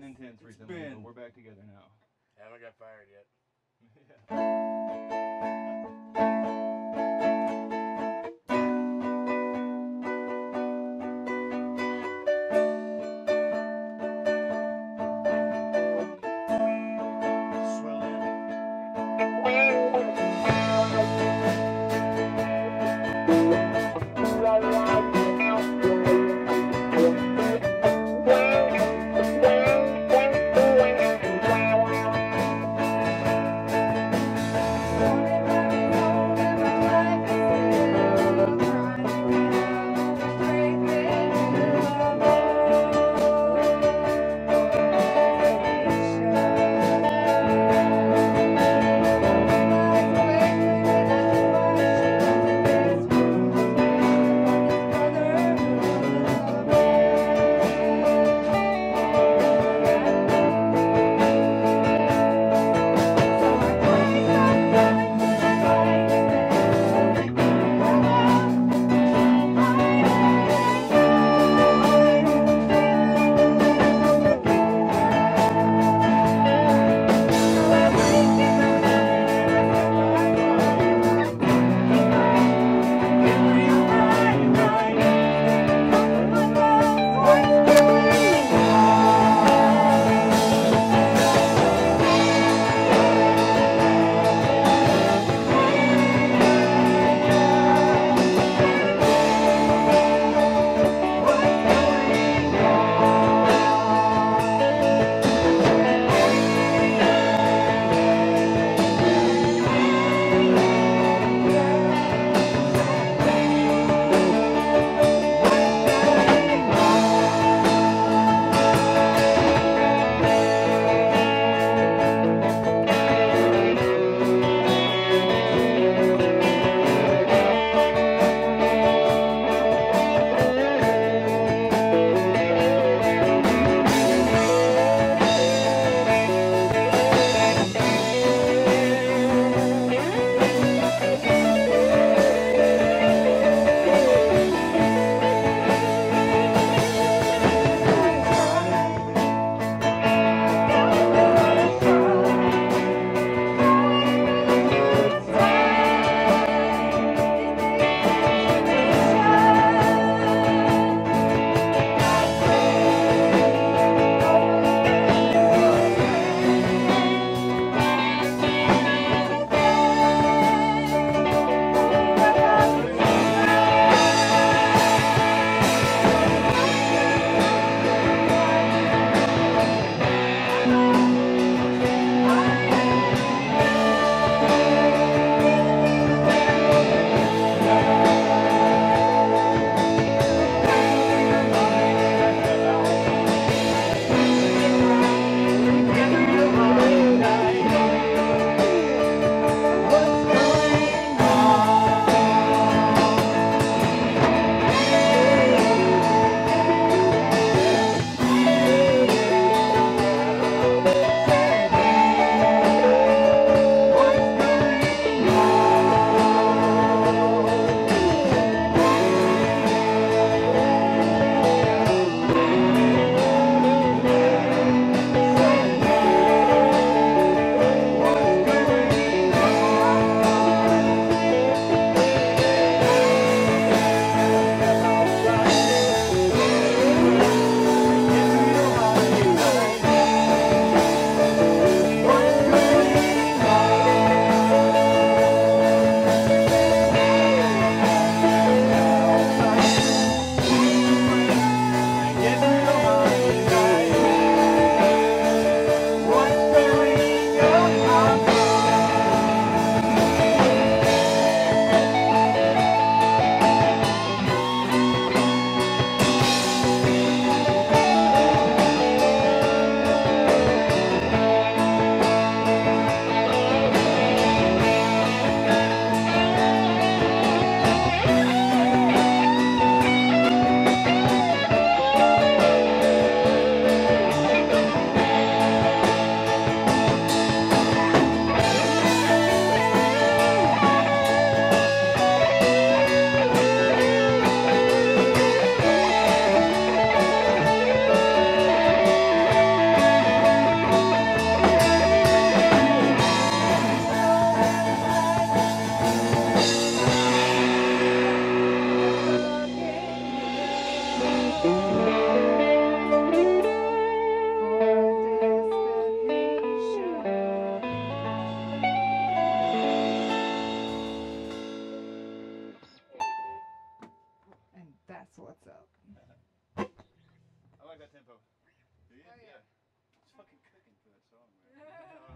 been intense recently, been- but we're back together now. Haven't got fired yet. yeah. What's up. I like that tempo. Do you? Oh, yeah. It's fucking cooking for that song, man.